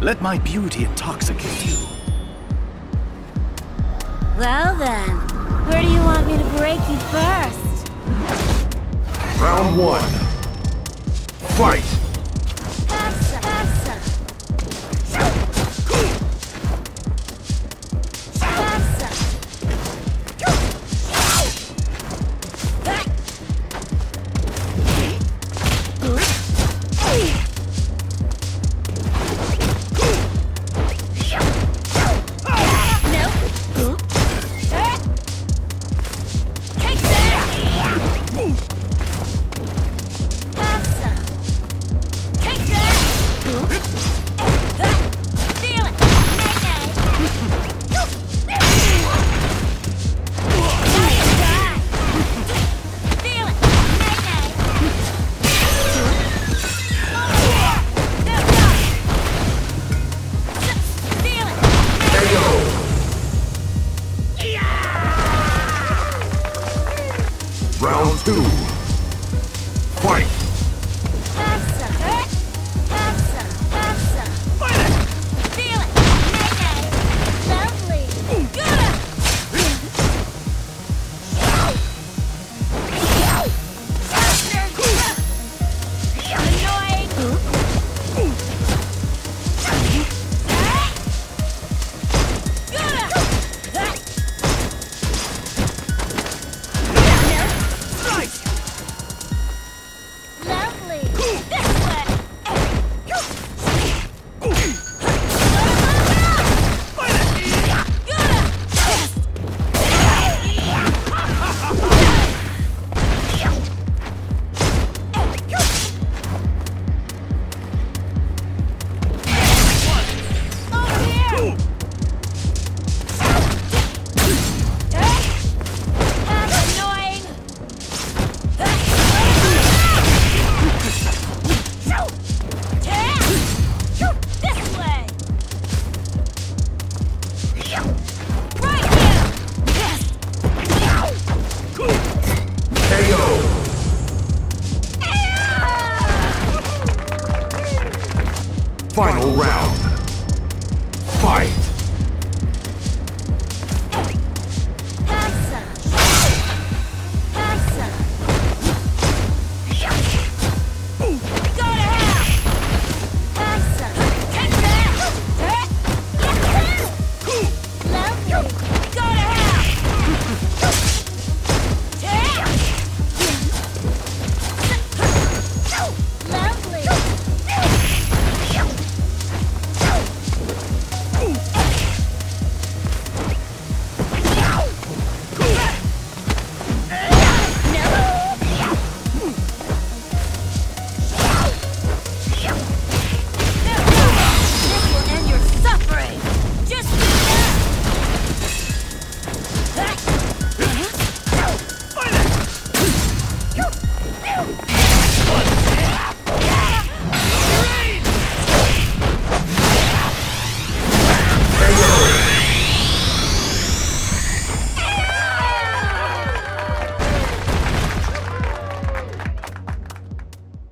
Let my beauty intoxicate you. Well then, where do you want me to break you first? Round one. Fight! Round two. Final round. Fight!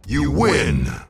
You win!